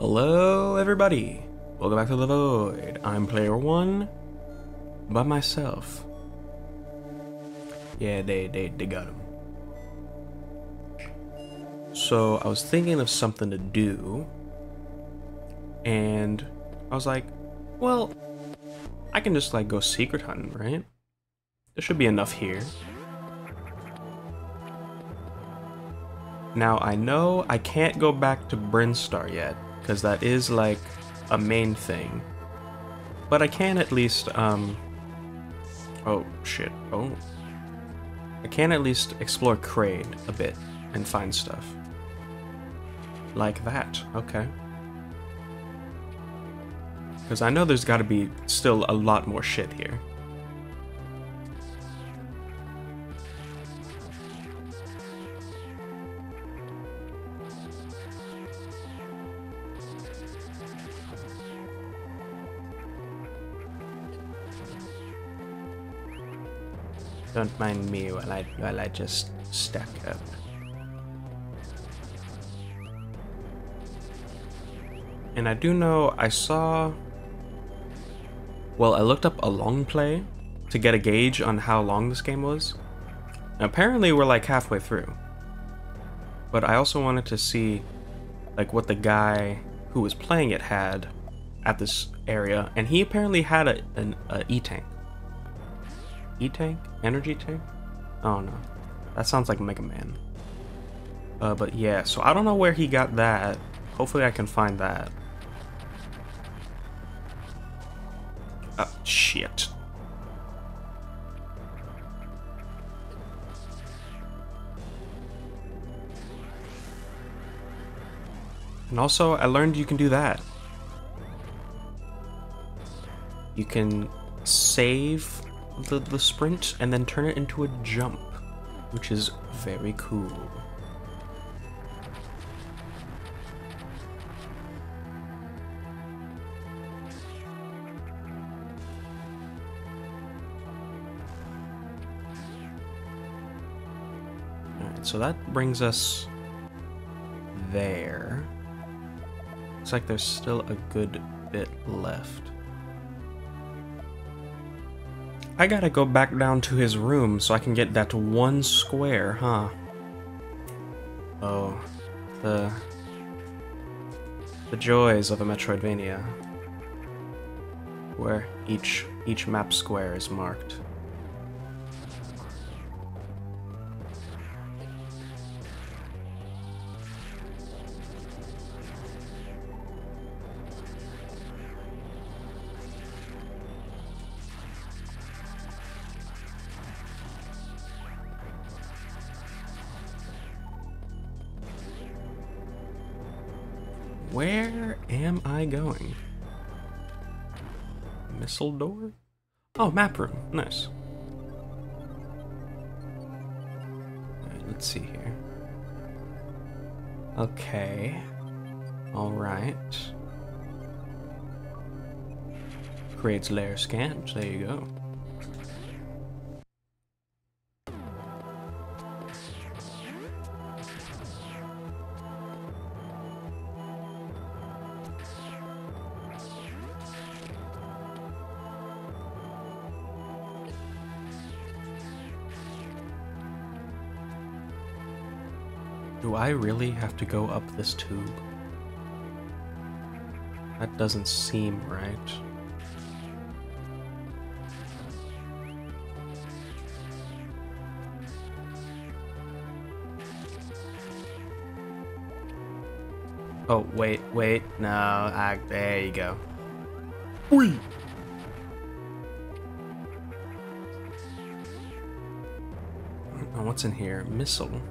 Hello, everybody. Welcome back to the Void. I'm player one by myself. Yeah, they they they got him. So I was thinking of something to do, and I was like, well, I can just like go secret hunting, right? There should be enough here. Now I know I can't go back to Brinstar yet, because that is like a main thing. But I can at least, um... Oh, shit. Oh. I can at least explore Kraid a bit and find stuff. Like that. Okay. Because I know there's got to be still a lot more shit here. Don't mind me while I while I just stack up. And I do know I saw well, I looked up a long play to get a gauge on how long this game was. And apparently we're like halfway through. But I also wanted to see like what the guy who was playing it had at this area, and he apparently had a, an a E-tank. E-tank? Energy tank? Oh no. That sounds like Mega Man. Uh, but yeah, so I don't know where he got that. Hopefully I can find that. Oh, shit. And also, I learned you can do that. You can save the, the sprint and then turn it into a jump, which is very cool. Alright, so that brings us there. Looks like there's still a good bit left. I gotta go back down to his room so I can get that one square, huh? Oh, the... The joys of a Metroidvania. Where each, each map square is marked. Missile door? Oh, map room. Nice. Right, let's see here. Okay. Alright. Kraid's Lair scans. There you go. I really have to go up this tube? That doesn't seem right. Oh, wait, wait, no, I, there you go. Whee! Oh, what's in here? Missile.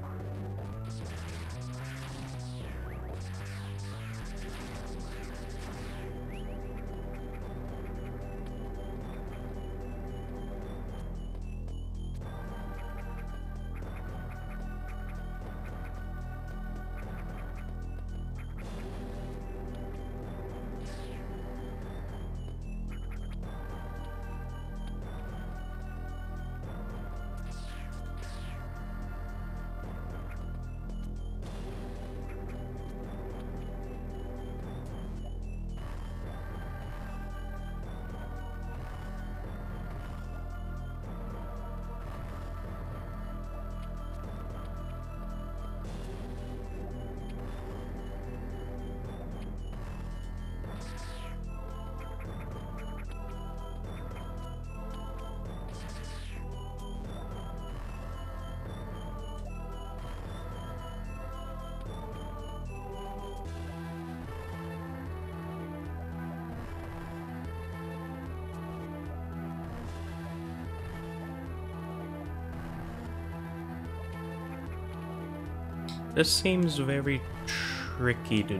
This seems very tricky to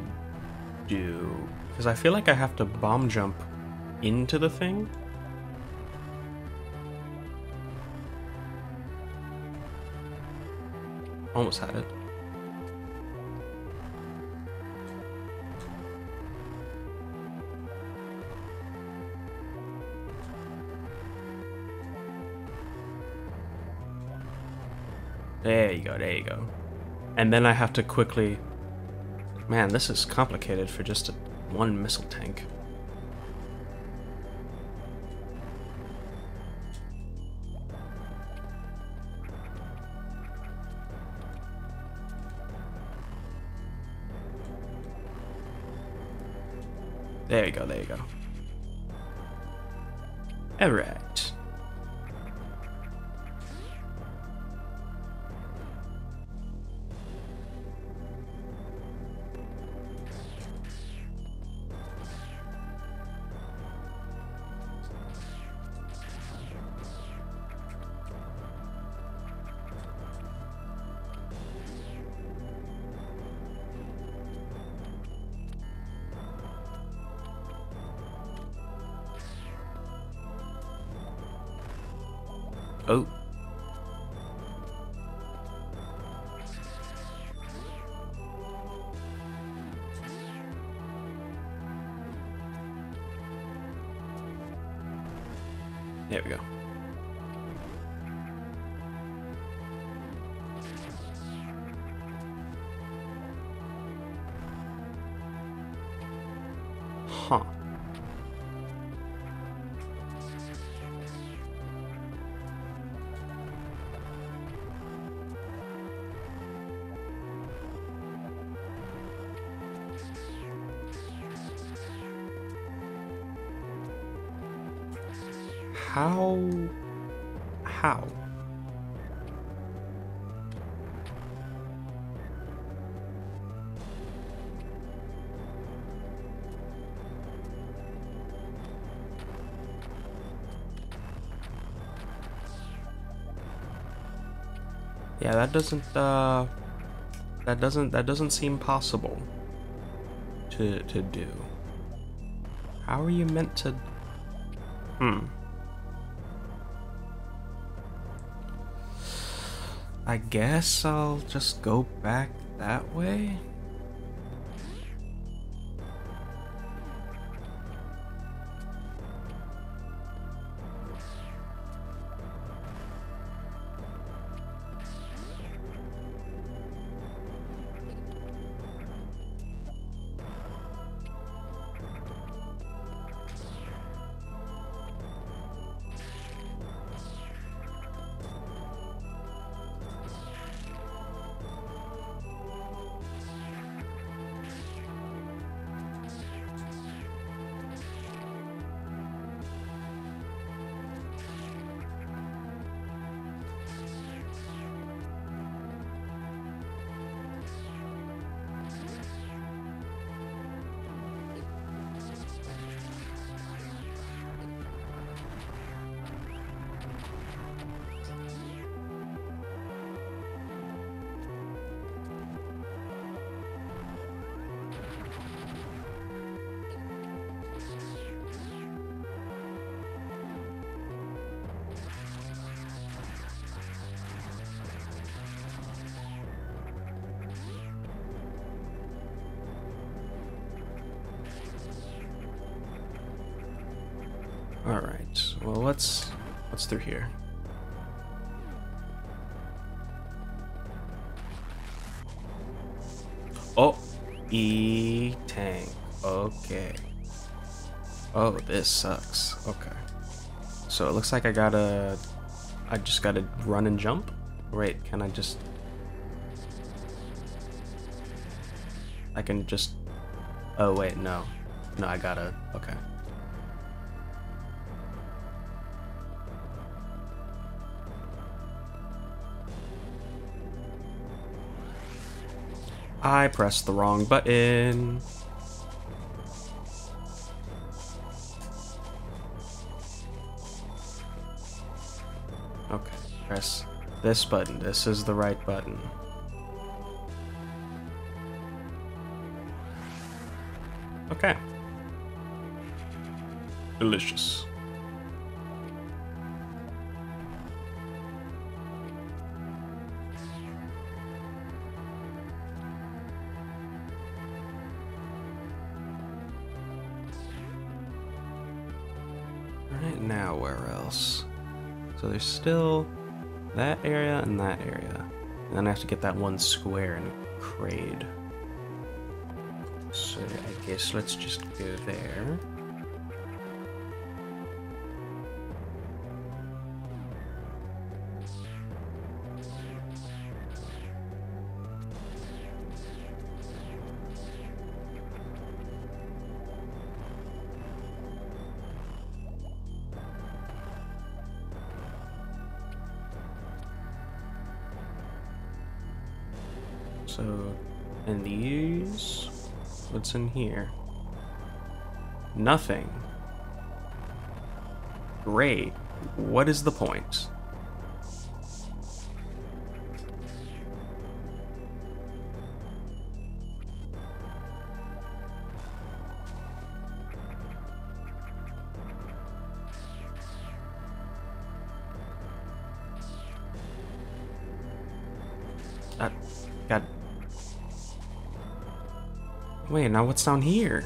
do. Because I feel like I have to bomb jump into the thing. Almost had it. There you go, there you go. And then I have to quickly... Man, this is complicated for just a, one missile tank. There you go, there you go. Alright. Oh. How? How? Yeah, that doesn't, uh, that doesn't, that doesn't seem possible to, to do. How are you meant to, hmm. I guess I'll just go back that way? Alright, what's through here? Oh E tank. Okay. Oh, this sucks. Okay. So it looks like I gotta I just gotta run and jump? Wait, can I just I can just Oh wait, no. No, I gotta okay. I pressed the wrong button. Okay, press this button. This is the right button. Okay. Delicious. There's still that area and that area. And then I have to get that one square in Kraid. So I guess let's just go there. So, and these, what's in here? Nothing. Great. What is the point? Uh, God. Wait, now what's down here?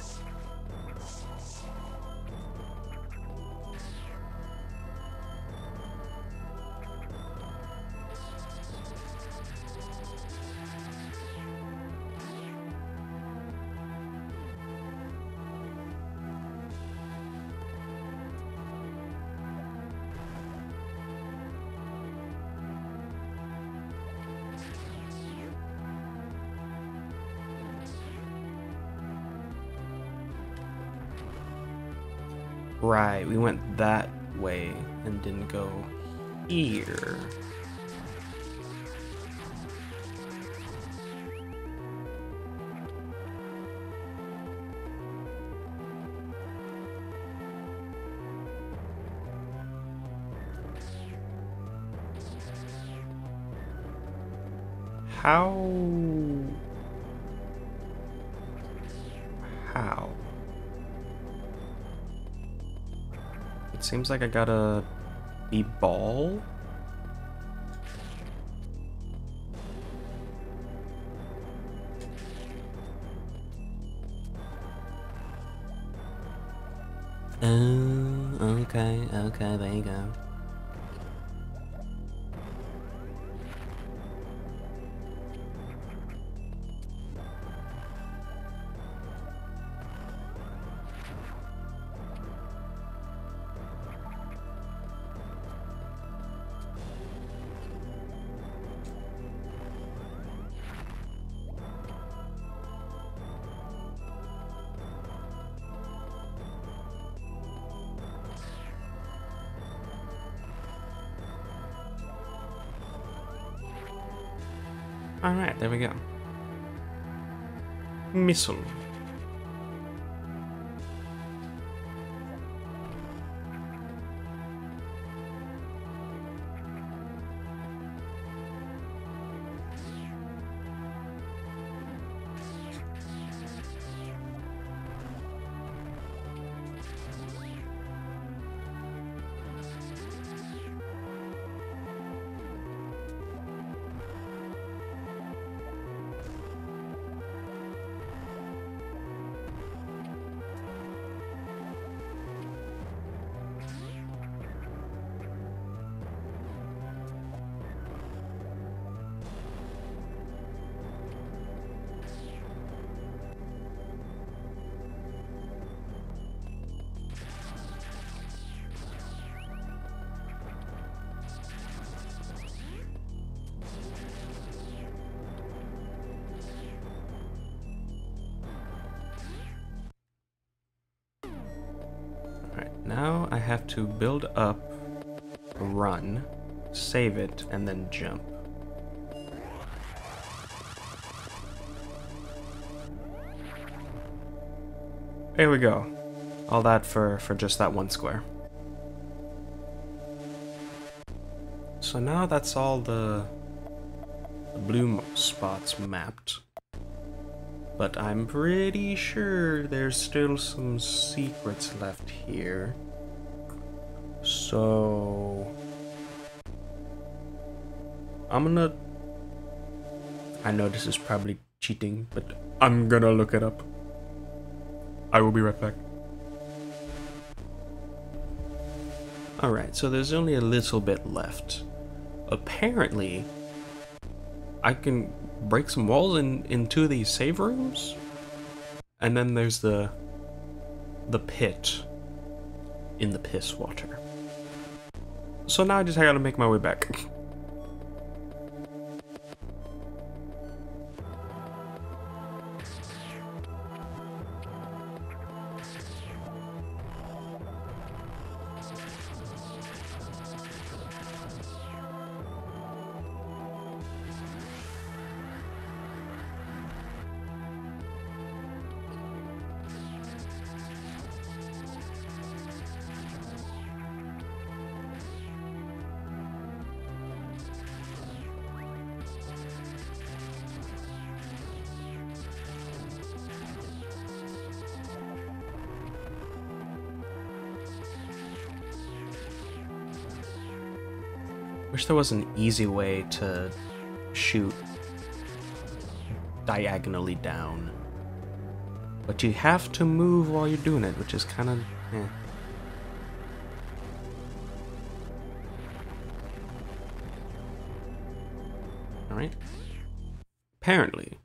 Here. How? How? It seems like I gotta be ball. Alright, there we go. Missile. I have to build up, run, save it, and then jump. There we go. All that for, for just that one square. So now that's all the, the blue spots mapped. But I'm pretty sure there's still some secrets left here. So... I'm gonna... I know this is probably cheating, but I'm gonna look it up. I will be right back. Alright, so there's only a little bit left. Apparently, I can break some walls in into these save rooms. And then there's the the pit in the piss water. So now I just gotta make my way back. Wish there was an easy way to shoot diagonally down. But you have to move while you're doing it, which is kind of... Eh. Alright. Apparently,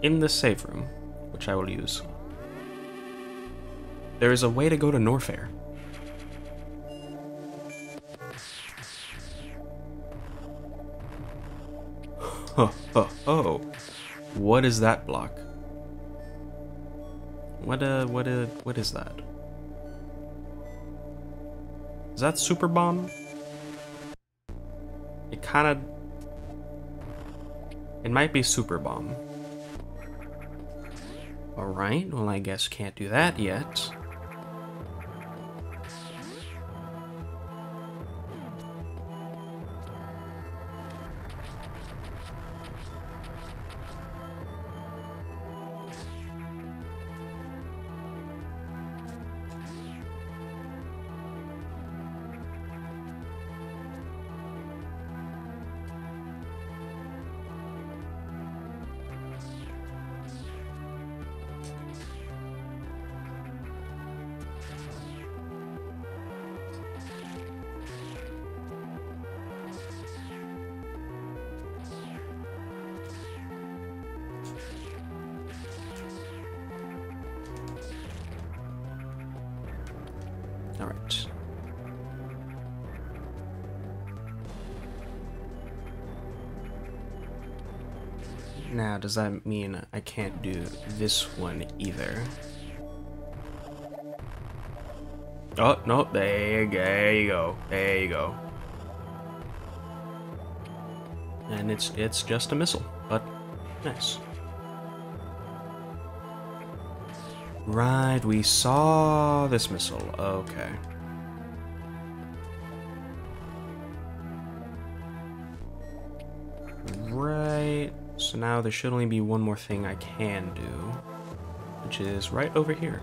in the save room, which I will use, there is a way to go to Norfair. Oh, oh, oh. What is that block? What uh what uh what is that? Is that super bomb? It kind of It might be super bomb. All right. Well, I guess can't do that yet. Now, does that mean I can't do this one either? Oh, no, there, there you go. There you go. And it's it's just a missile, but nice. Right, we saw this missile. Okay. Now there should only be one more thing I can do, which is right over here.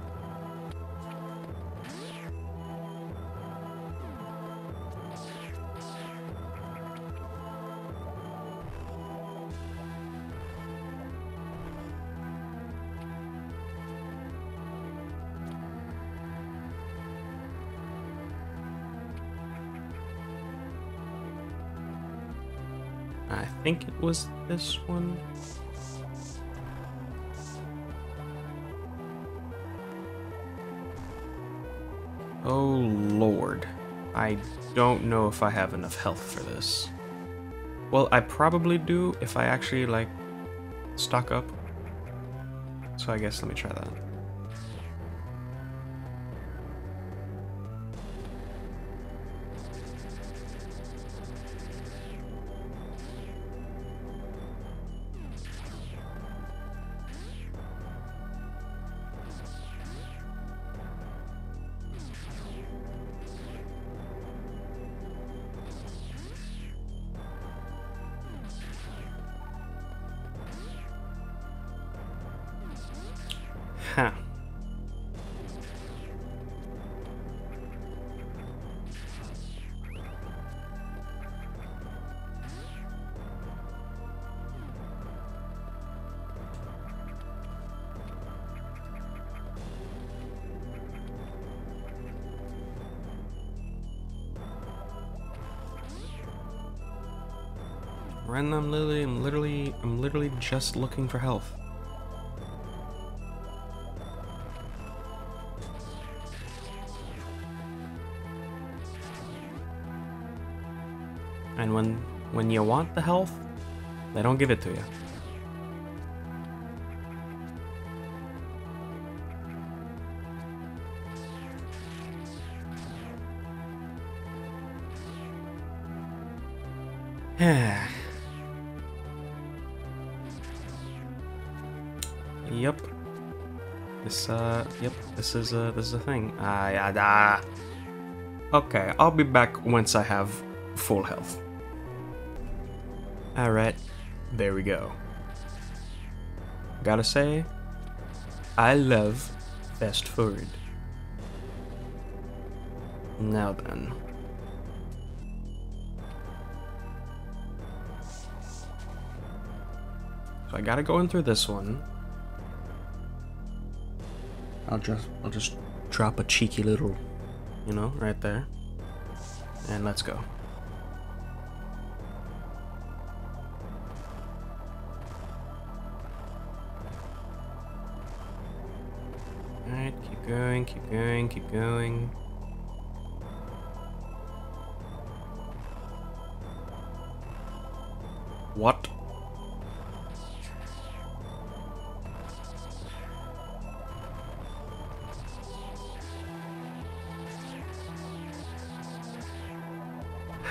I think it was this one. Oh lord. I don't know if I have enough health for this. Well, I probably do if I actually, like, stock up. So I guess let me try that. Ren, I'm literally, I'm literally, I'm literally just looking for health. And when, when you want the health, they don't give it to you. This uh yep, this is uh this is a thing. Ah yeah da. Okay, I'll be back once I have full health. Alright, there we go. Gotta say, I love fast food. Now then. So I gotta go in through this one. I'll just I'll just drop a cheeky little, you know, right there. And let's go. Alright, keep going, keep going, keep going. What?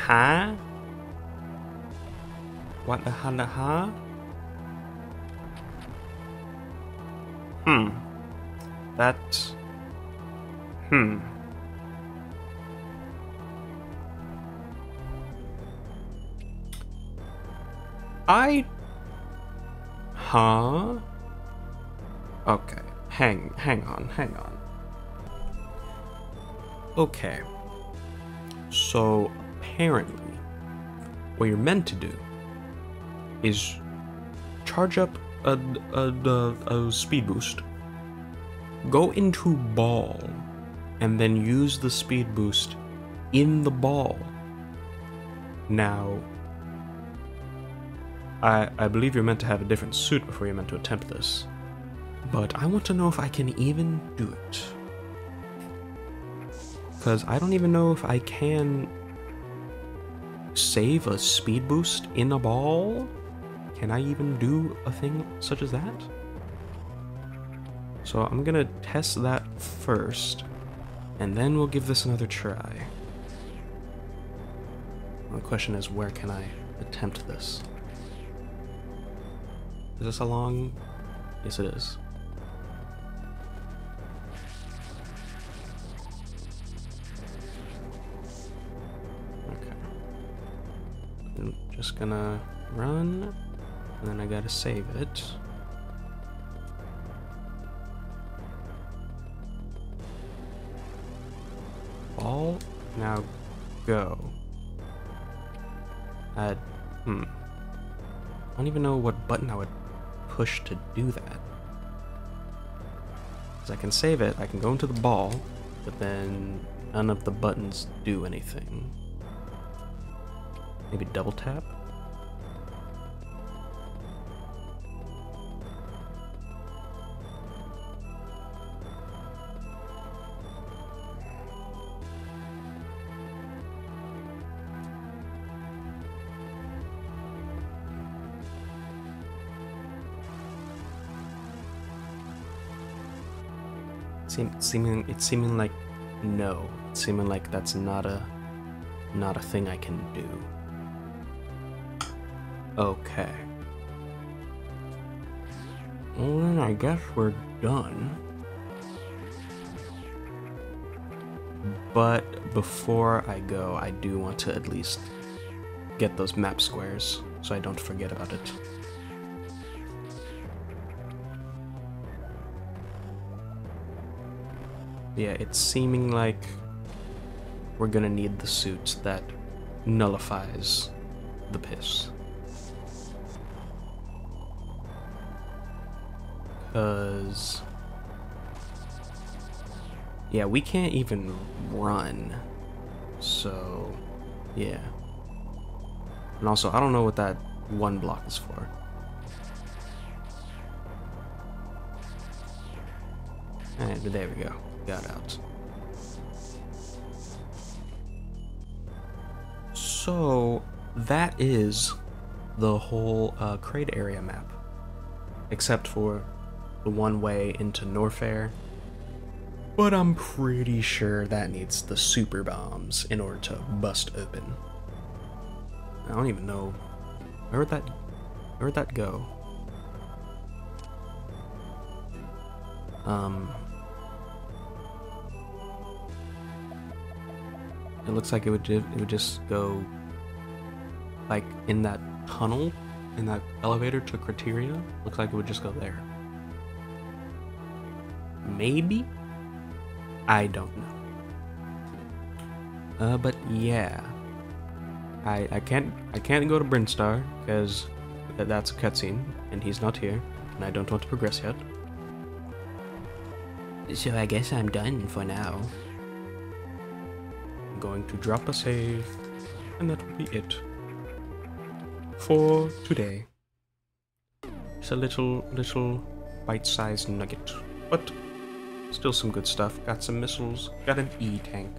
Huh? What the hell, huh? Hmm. That. Hmm. I. Huh? Okay. Hang, hang on, hang on. Okay. So, apparently, what you're meant to do is charge up a, a, a, a speed boost, go into ball, and then use the speed boost in the ball. Now, I, I believe you're meant to have a different suit before you're meant to attempt this. But I want to know if I can even do it. Because I don't even know if I can save a speed boost in a ball? Can I even do a thing such as that? So I'm gonna test that first, and then we'll give this another try. The question is, where can I attempt this? Is this a long? Yes, it is. I'm just gonna run, and then I gotta save it. Ball, now go. Add, hmm. I don't even know what button I would push to do that. Because I can save it, I can go into the ball, but then none of the buttons do anything. Maybe double tap? Seem, seeming it's seeming like no, it's seeming like that's not a not a thing I can do. Okay. Well then I guess we're done. But before I go, I do want to at least get those map squares so I don't forget about it. Yeah, it's seeming like we're gonna need the suit that nullifies the piss. Cause yeah, we can't even run. So yeah. And also I don't know what that one block is for. And there we go. Got out. So that is the whole uh, Kraid area map, except for the one way into Norfair. But I'm pretty sure that needs the super bombs in order to bust open. I don't even know where'd that where'd that go. Um, it looks like it would it would just go like in that tunnel in that elevator to Crateria. Looks like it would just go there. Maybe? I don't know. Uh, but yeah. I, I can't I can't go to Brinstar because that's a cutscene and he's not here and I don't want to progress yet. So I guess I'm done for now. I'm going to drop a save and that will be it for today. It's a little little bite-sized nugget, but still some good stuff. Got some missiles, got an E-tank.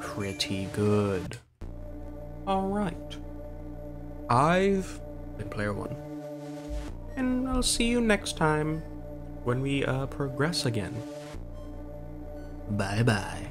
Pretty good. Alright. I've been Player One. And I'll see you next time when we uh, progress again. Bye bye.